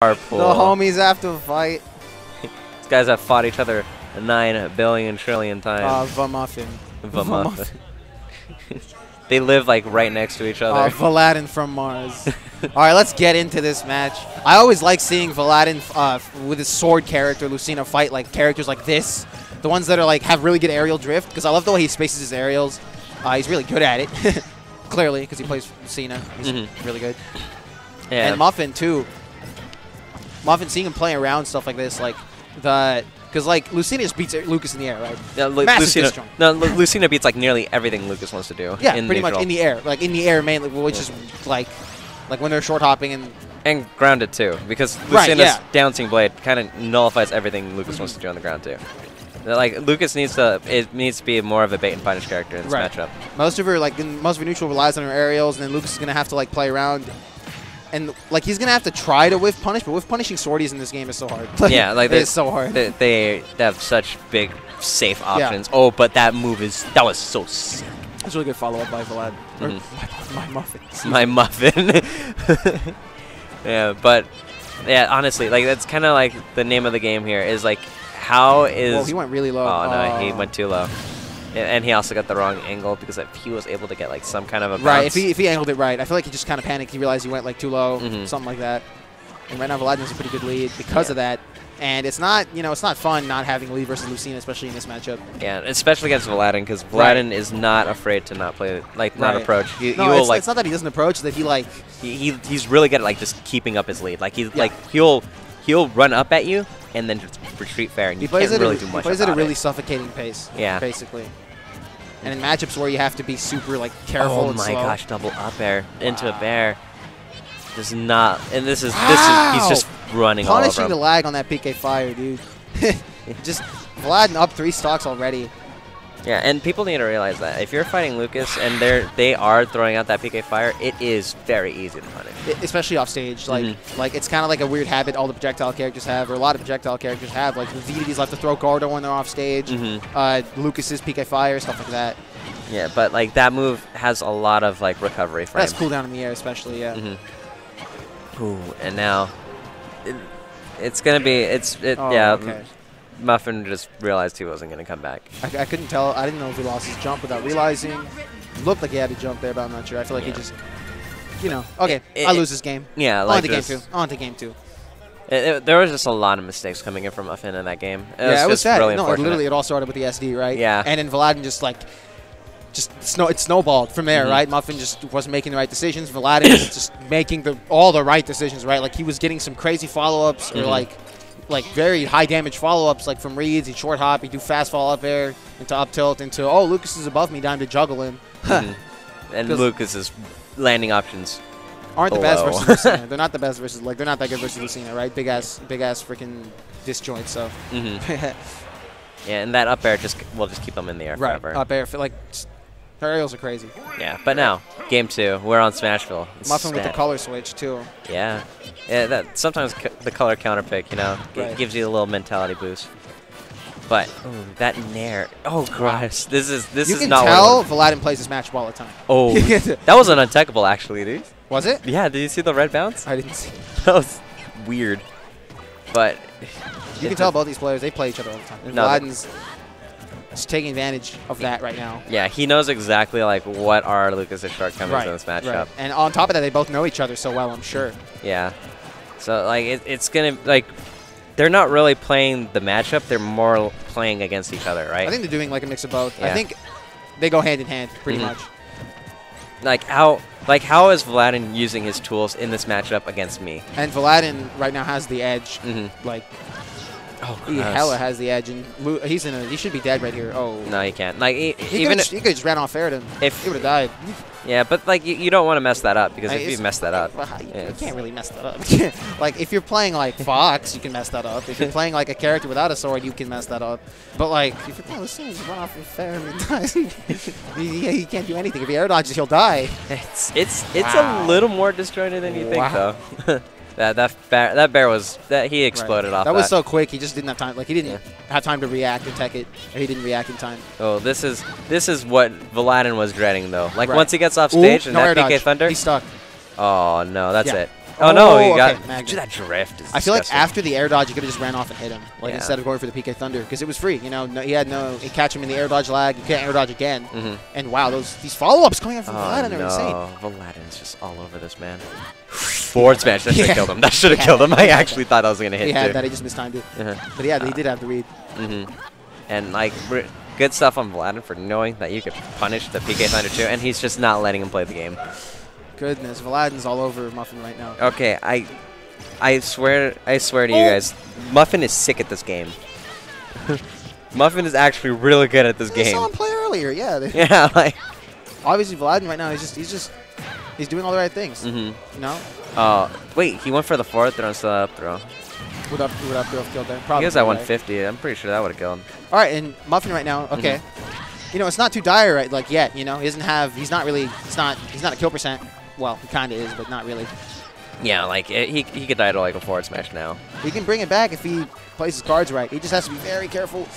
Carpool. The homies have to fight. These guys have fought each other nine billion trillion Uh, times. the muffin. The muffin. they live like right next to each Uh, other. Vuhladdin from Mars. All right, let's get into this match. I always like seeing Vuhladdin uh, with his sword character, Lucina, fight like characters like this. The ones that are like have really good aerial drift, because I love the way he spaces his aerials. Uh, he's really good at it, clearly, because he plays Lucina. He's Mhm. really good. yeah. And Muffin too. Muffin seeing him playing around stuff like this, like the because like Lucina just beats Lucas in the air, right? Yeah, Lu- massive Lucina, disjoint. no, Lu- Lucina beats like nearly everything Lucas wants to do. Yeah, in pretty much in the air, like in the air mainly, which Yeah. is like like when they're short hopping and and grounded too, because Right, Lucina's yeah. bouncing blade kind of nullifies everything Lucas wants to do on the ground too. Like Lucas needs to, it needs to be more of a bait and punish character in this Right. matchup. most of her like most of her neutral relies on her aerials, and then Lucas is gonna have to like play around. And like he's gonna have to try to whiff punish, but whiff punishing swordies in this game is so hard. Yeah, like it's they- so hard. They, they have such big safe options. Oh, but that move is that was so sick. It's really good follow up by Vlad. Or Mhm. my, my muffins. My muffin. yeah, but yeah, honestly, like that's kind of like the name of the game here is like how is Whoa, he went really low. Oh no, he Uh, went too low. And he also got the wrong angle because if he was able to get like some kind of a bounce. Right, if he, if he angled it right, I feel like he just kind of panicked. He realized he went like too low, Mhm. something like that. And right now, Vlad has a pretty good lead because Yeah. of that. And it's not, you know, it's not fun not having lead versus Lucina, especially in this matchup. yeah, especially against Vuhladdin because Right. Is not afraid to not play, like not Right. approach. He, No, he it's, like it's not that he doesn't approach; that he like he, he he's really good at like just keeping up his lead. Like he's like he'll he'll run up at you and then just retreat fair, and he you plays can't really a, do he much plays at a really it. suffocating pace. Yeah. basically. And in matchups where you have to be super like careful Oh and my slow. gosh, double up air into a bear. Does not, and this is Wow. this is he's just running all Punishing the lag on that PK fire, dude. just Vlad up three stocks already. Yeah, and people need to realize that if you're fighting Lucas and they're they are throwing out that PK fire, it is very easy to punish. Especially off stage. Like, Mhm. like it's kind of like a weird habit all the projectile characters have, or a lot of projectile characters have. Like the VDDs like to throw Gordo when they're off stage. Mhm. Uh, Lucas's PK Fire, stuff like that. Yeah, but like that move has a lot of like recovery frame. That's cooldown in the air, especially. Yeah. Mhm. Ooh, and now it, it's gonna be it's it Oh, yeah. okay. Muffin just realized he wasn't gonna come back. I, I couldn't tell. I didn't know if he lost his jump without realizing. Looked like he had to jump there, but I'm not sure. I feel like Yeah. he just, you know. Okay, It- I it- lose this game. Yeah, on like to game this- two. On to game two. It, it- there was just a lot of mistakes coming in from Muffin in that game. It yeah, it was just sad. really no, it literally, it all started with the SD, right? Yeah. And then Vlad just like, just snow. It snowballed from there, Mhm. right? Muffin just wasn't making the right decisions. Vlad was just making the all the right decisions, right? Like he was getting some crazy follow-ups or Mhm. like, like very high damage follow-ups, like from reads. He'd short hop, he'd do fast fall up air into up tilt into oh Lucas is above me, time to juggle him. Mhm. Lucas Lucas's landing options. Aren't the best versus Lucina. They're not the best versus like they're not that good versus Lucina, right? Big ass, big ass freaking disjoint. So. hmm Yeah, and that up air just will just keep them in the air Right, forever. up air. Like, her aerials are crazy. Yeah, but now game two, we're on Smashville. Muffin with the color switch too. Yeah, yeah. That sometimes c- the color counter pick, you know, Right. gives you a little mentality boost. But ooh, that nair. Oh gosh, this is this you is can not. tell What Vuhladdin plays this match all the time. oh, that was an untechable actually, dude. Was it? Yeah, did you see the red bounce? I didn't see. That was weird. But You can tell both these players they play each other all the time. And No, just taking advantage of that right now. Yeah, he knows exactly like what are Lucas's shortcomings Right, in this matchup. right. And on top of that, they both know each other so well. I'm sure. Yeah. So like it, it's gonna like they're not really playing the matchup. They're more playing against each other, right? I think they're doing like a mix of both. I think they go hand in hand pretty Mhm. much. like how like how is Vuhladdin using his tools in this matchup against me? And Vuhladdin right now has the edge. Mm-hmm. Like Oh, he hella has the edge, and he's in a. He should be dead right here. Oh. No, he can't. Like e- He even could if, he could just ran off air to him. if He would have died. Yeah, but like you, you don't want to mess that up because Hey, if you mess that up, Well, you, you can't really mess that up. like if you're playing like Fox, you can mess that up. If you're playing like a character without a sword, you can mess that up. But like if you're playing with sword, run off with fair and dies. he, he can't do anything. If he air dodges, he'll die. it's it's it's Wow. a little more disjointed than you think though. that that bear that bear was that he exploded off That that. was so quick. He just didn't have time. Like he didn't Yeah. have time to react and tech it. Or he didn't react in time. Oh, this is this is what Vuhladdin was dreading though. Like Right. once he gets off Ooh, stage and no that PK dodge. Thunder. He's stuck. Oh no, that's Yeah. it. Oh, no, Oh, he got okay, Magnet. That drift. Is I feel like after the air dodge, you could have just ran off and hit him, like Yeah. instead of going for the PK Thunder, because it was free. You know, no, he had no. He catch him in the air dodge lag. You can't air dodge again. Mhm. And wow, those these follow ups coming out from Oh Vlad are insane. no, Vuhladdin's just all over this man. Forward smash. That should have Yeah. killed him. That should have killed him. I actually thought I was gonna hit He had too. that. He just mistimed it. Uh-huh. But yeah, he did have the read. hmm And like good stuff on Vuhladdin for knowing that you could punish the PK Thunder too, and he's just not letting him play the game. Goodness, Vuhladdin's all over Muffin right now. Okay, I, I swear, I swear to you Oh. guys, Muffin is sick at this game. Muffin is actually really good at this game. I saw him play earlier. Yeah, Yeah, like. obviously Vuhladdin right now. He's just he's just he's doing all the right things. hmm You know, Uh, wait, he went for the forward throw instead of up throw. would up would up throw have killed there. Probably. He was at right? 150. I'm pretty sure that would have killed him. All right, and Muffin right now. Okay. You know, it's not too dire right like yet. You know, he doesn't have. He's not really. He's not. He's not a kill percent. Well, he kind of is, but not really. Yeah, like it, he he could die to like a forward smash now. He can bring it back if he plays his cards right. He just has to be very careful.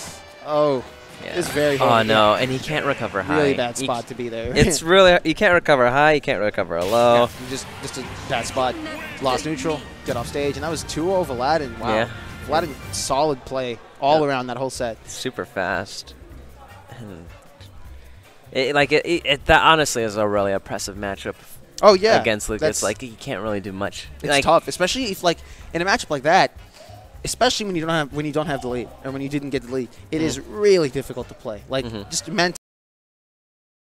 Oh, Yeah. it's very oh, hard. Oh no, and he can't recover high. Really bad He- spot to be there. it's really you can't recover high. You can't recover low. Yeah, just just a bad spot. Lost neutral, get off stage, and that was 2-0 Vlad. Wow, Yeah. Vlad solid play all Yeah. around that whole set. Super fast. It, like it, it, it, that honestly is a really oppressive matchup Oh yeah, against Lucas. that's- Like you can't really do much. it's like, tough, especially if like in a matchup like that. Especially when you don't have when you don't have the lead or when you didn't get the lead, it is really difficult to play. Like Mhm. just mentally.